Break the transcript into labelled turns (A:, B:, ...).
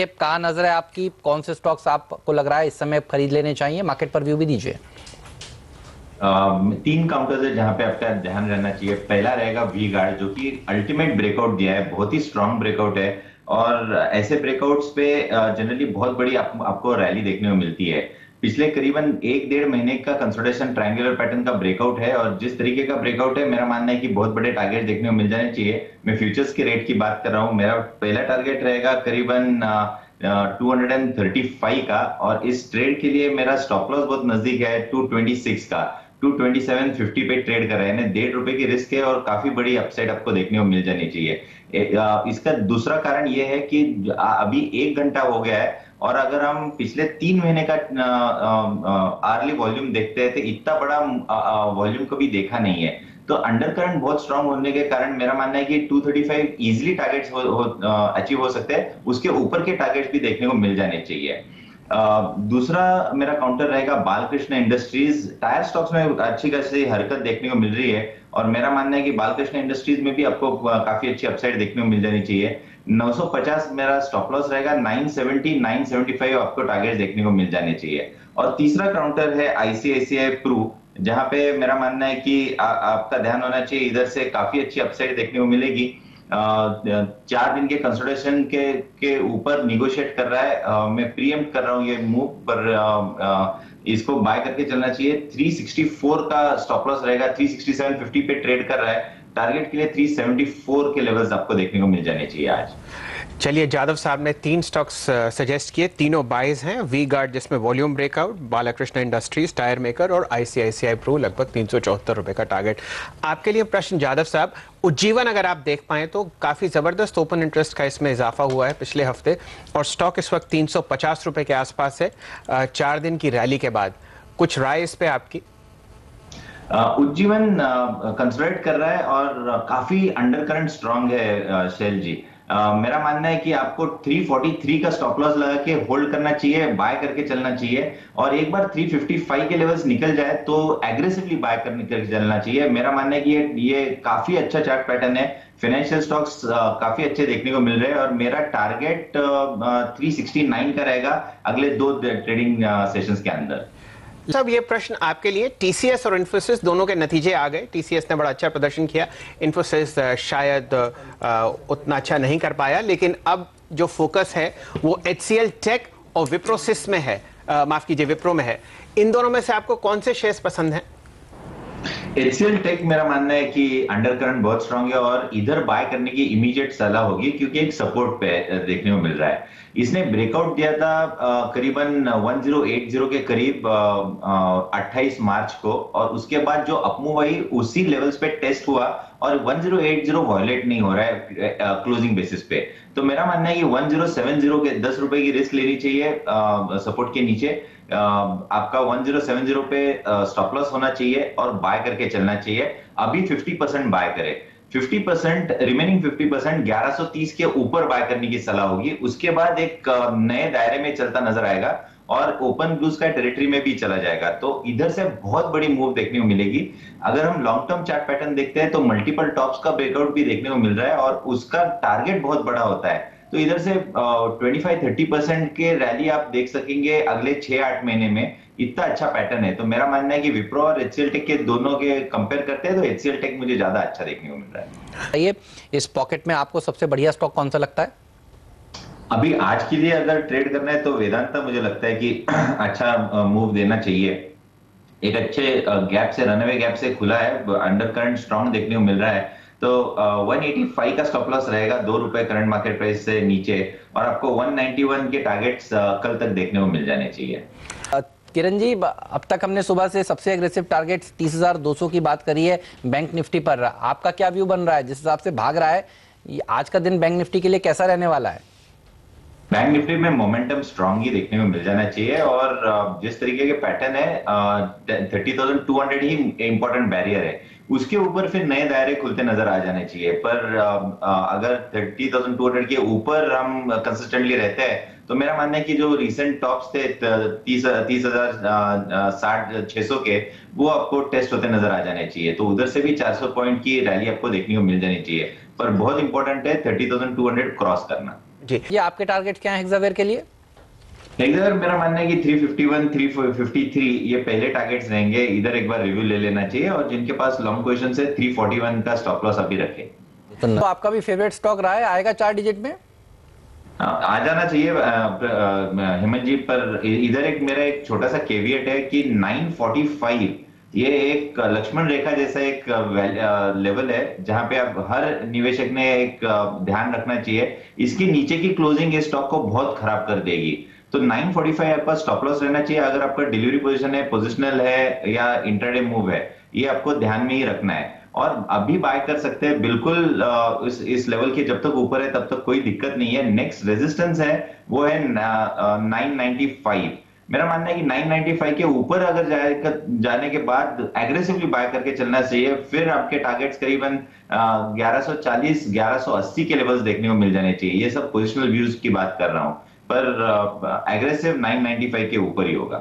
A: कहा नज़र है आपकी? कौन से स्टॉक्स आपको लग रहा है इस समय खरीद लेने चाहिए? मार्केट पर व्यू भी दीजिए।
B: तीन काउंटर्स है जहाँ पे आपका ध्यान रहना चाहिए। पहला रहेगा वी गार्ड जो कि अल्टीमेट ब्रेकआउट दिया है। बहुत ही स्ट्रांग ब्रेकआउट है। और ऐसे ब्रेकआउट्स पे जनरली बहुत बड़ी आप, आपको रैली देखने को मिलती है। पिछले करीबन एक डेढ़ महीने का कंसोलिडेशन ट्रायंगुलर पैटर्न का ब्रेकआउट है और जिस तरीके का ब्रेकआउट है, मेरा मानना है कि बहुत बड़े टारगेट देखने को मिल जाने चाहिए। मैं फ्यूचर्स के रेट की बात कर रहा हूँ। मेरा पहला टारगेट रहेगा करीबन two hundred and thirty five का और इस ट्रेड के लिए मेरा स्टॉप लॉस बहुत नज़दीक है टू ट्वेंटी सिक्स का। टू ट्वेंटी सेवन फिफ्टी पे ट्रेड कर रहे हैं। डेढ़ रुपए की रिस्क है और काफ़ी बड़ी अपसाइड आपको देखने को मिल जानी चाहिए। इसका दूसरा कारण यह है कि अभी एक घंटा हो गया है और अगर हम पिछले तीन महीने का आर्ली वॉल्यूम देखते हैं तो इतना बड़ा वॉल्यूम कभी देखा नहीं है। तो अंडर करंट बहुत स्ट्रांग होने के कारण मेरा मानना है कि 235 इजिली टारगेट्स अचीव हो सकते हैं। उसके ऊपर के टारगेट्स भी देखने को मिल जाने चाहिए। दूसरा मेरा काउंटर रहेगा बालकृष्ण इंडस्ट्रीज़ टायर स्टॉक्स में अच्छी खासी हरकत देखने को मिल रही है और मेरा मानना है कि बालकृष्ण इंडस्ट्रीज़ में भी आपको काफ़ी अच्छी अपसाइड देखने को मिल जानी चाहिए। 950 मेरा स्टॉप लॉस रहेगा 970 975 आपको टारगेट देखने को मिल जाने चाहिए। और तीसरा काउंटर है आईसीआईसीआई प्रू जहाँ पे मेरा मानना है कि आ, आपका ध्यान होना चाहिए इधर से काफ़ी अच्छी अपसाइड देखने को मिलेगी। चार दिन के कंसल्टेशन के के ऊपर निगोशिएट कर रहा है। मैं प्रीएम कर रहा हूँ ये मूव पर इसको बाय करके चलना चाहिए। 364 का स्टॉप लॉस रहेगा। 367.50 पे ट्रेड कर रहा है। टारगेट के लिए 374 के लेवल्स आपको देखने को मिल जाने चाहिए आज।
C: चलिए जादव साहब ने तीन स्टॉक्स सजेस्ट किए। तीनों बाइज हैं। वी गार्ड जिसमें volume breakout Balkrishna industries tyre maker और आईसीआईसीआई प्रो लगभग तीन सौ चौहत्तर रुपए का टारगेट आपके लिए प्रश्न जादव साहब, उज्जीवन अगर आप देख पाए तो काफ़ी ज़बरदस्त ओपन इंटरेस्ट का इसमें इजाफा हुआ है पिछले हफ़्ते और स्टॉक इस वक्त तीन सौ पचास रुपए के आसपास है। चार दिन की रैली के बाद कुछ राय इस पे आपकी।
B: उज्जीवन कंसल्ट कर रहा है और काफ़ी अंडर करंट स्ट्रांग है शैल जी। Uh, मेरा मानना है कि आपको 343 का स्टॉप लॉस लगा के होल्ड करना चाहिए बाय करके चलना चाहिए और एक बार 355 के लेवल्स निकल जाए तो एग्रेसिवली बाय करने करके चलना चाहिए। मेरा मानना है कि ये ये काफ़ी अच्छा चार्ट पैटर्न है। फाइनेंशियल स्टॉक्स uh, काफ़ी अच्छे देखने को मिल रहे हैं और मेरा टारगेट uh, 369 का रहेगा अगले दो ट्रेडिंग सेशंस के अंदर।
C: सब ये प्रश्न आपके लिए टीसीएस और इन्फोसिस दोनों के नतीजे आ गए। टीसीएस ने बड़ा अच्छा प्रदर्शन किया। इन्फोसिस शायद उतना अच्छा नहीं कर पाया, लेकिन अब जो फोकस है, वो एच सी एल टेक और विप्रोसिस में है। माफ़ कीजिए विप्रो में है। इन दोनों में से आपको कौन से शेयर्स पसंद हैं?
B: एचसीएल टेक मेरा मानना है कि अंडर करंट बहुत स्ट्रांग है और इधर बाय करने की इमीडिएट सलाह होगी क्योंकि एक सपोर्ट पे देखने को मिल रहा है। इसने ब्रेकआउट दिया था करीबन 1080 के करीब 28 मार्च को और उसके बाद जो अपमूव आई उसी लेवल्स पे टेस्ट हुआ और 1080 वॉयलेट नहीं हो रहा है क्लोजिंग बेसिस पे। तो मेरा मानना है कि 1070 के 10 रुपए की रिस्क लेनी चाहिए सपोर्ट के नीचे। आपका 1070 पे स्टॉप लॉस होना चाहिए और बाय करके चलना चाहिए। अभी 50 परसेंट बाय करे। 50 परसेंट रिमेनिंग 50 परसेंट ग्यारह के ऊपर बाय करने की सलाह होगी। उसके बाद एक नए दायरे में चलता नज़र आएगा। और ओपन ब्लू स्काई टेरिटरी में भी चला जाएगा। तो इधर से बहुत बड़ी मूव देखने को मिलेगी। अगर हम लॉन्ग टर्म चार्ट पैटर्न देखते हैं तो मल्टीपल टॉप्स का ब्रेकआउट भी देखने को मिल रहा है और उसका टारगेट बहुत बड़ा होता है। तो इधर से ट्वेंटी फाइव थर्टी परसेंट के रैली आप देख सकेंगे अगले छह, आठ महीने में। इतना अच्छा पैटर्न है। तो मेरा मानना है कि विप्रो और एचसीएल टेक के दोनों के कंपेयर करते हैं तो एचसीएल टेक मुझे ज़्यादा अच्छा देखने को मिल रहा
A: है। इस पॉकेट में आपको सबसे बढ़िया स्टॉक कौन सा लगता है?
B: अभी आज के लिए अगर ट्रेड करना है तो वेदांता मुझे लगता है कि अच्छा मूव देना चाहिए। एक अच्छे गैप से रनवे गैप से खुला है अंडर करंट स्ट्रॉन्ग देखने को मिल रहा है। तो uh, 185 का स्टॉप लॉस रहेगा दो रुपए करंट मार्केट प्राइस से नीचे और आपको 191 के टारगेट्स uh, कल तक देखने को मिल जाने चाहिए।
A: किरण जी अब तक हमने सुबह से सबसे अग्रेसिव टारगेट 30,200 की बात करी है बैंक निफ्टी पर आपका क्या व्यू बन रहा है? जिस हिसाब से भाग रहा है आज का दिन बैंक निफ्टी के लिए कैसा रहने वाला है?
B: बैंक निफ्टी में मोमेंटम स्ट्रांग ही देखने को मिल जाना चाहिए और जिस तरीके के पैटर्न है थर्टी थाउज़ेंड टू हंड्रेड ही इंपॉर्टेंट बैरियर है। उसके ऊपर फिर नए दायरे खुलते नज़र आ जाने चाहिए। पर अगर थर्टी थाउज़ेंड टू हंड्रेड के ऊपर हम कंसिस्टेंटली रहते हैं तो मेरा मानना है कि जो रिसेंट टॉप्स थे तीस तीस हज़ार साठ, छह सौ के, वो आपको टेस्ट होते नज़र आ जाने चाहिए। तो उधर से भी 400 पॉइंट की रैली आपको देखने को मिल जानी चाहिए। पर बहुत इंपॉर्टेंट है thirty thousand two hundred cross करना।
C: जी।
A: ये आपके टारगेट क्या है हेक्सावेयर के लिए?
B: इधर मेरा मानना है कि 351, 353 ये पहले टारगेट्स रहेंगे। इधर एक बार रिव्यू ले लेना चाहिए और जिनके पास लॉन्ग क्वेश्चन है 341 का स्टॉप लॉस अभी रखे।
A: तो आपका भी फेवरेट स्टॉक रहा है? आएगा चार डिजिट में?
B: आ जाना चाहिए हेमंत जी पर इधर एक मेरा एक छोटा सा केवियट है कि 945 ये एक लक्ष्मण रेखा जैसा एक लेवल है, जहाँ पे आप हर निवेशक ने एक ध्यान रखना चाहिए। इसके नीचे की क्लोजिंग इस स्टॉक को बहुत खराब कर देगी। तो 945 आपका स्टॉप लॉस रहना चाहिए। अगर आपका डिलीवरी पोजीशन है पोजिशनल है, या इंटरडे मूव है, ये आपको ध्यान में ही रखना है। और अभी बाय कर सकते हैं। बिल्कुल इस इस लेवल के जब तक ऊपर है, तब तक कोई दिक्कत नहीं है। नेक्स्ट रेजिस्टेंस है, वो है 995 मेरा मानना है कि 995 के ऊपर अगर जाए जाने के बाद एग्रेसिवली बाय करके चलना चाहिए, फिर आपके टारगेट्स करीबन 1140 1180 के लेवल्स देखने को मिल जाने चाहिए। ये सब पोजिशनल व्यूज़ की बात कर रहा हूँ। पर एग्रेसिव 995 के ऊपर ही होगा।